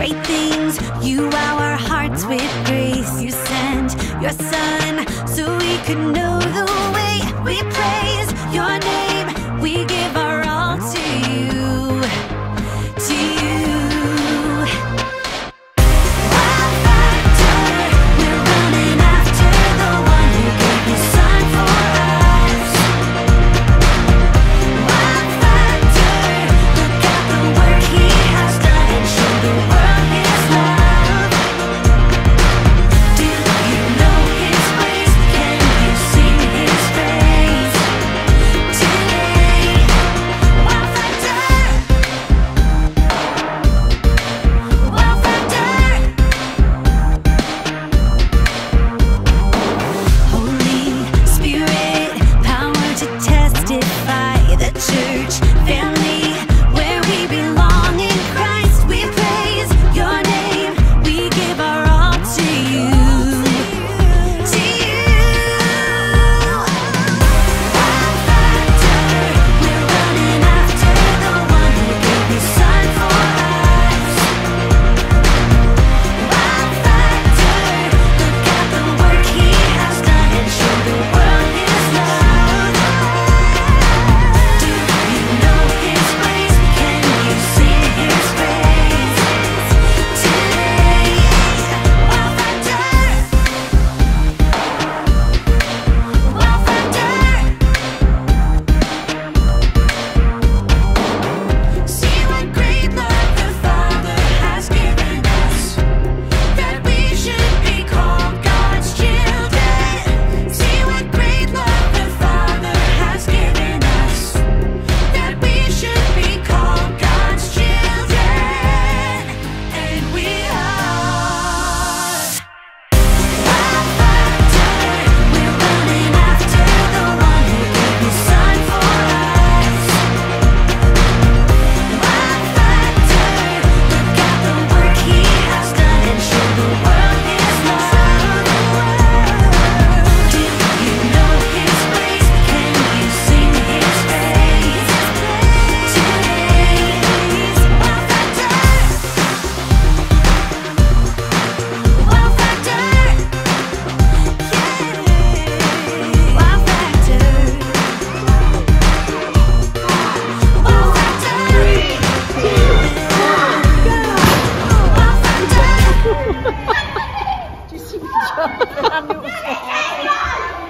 great things. You wow our hearts with grace. You sent your son so we could know the way we play.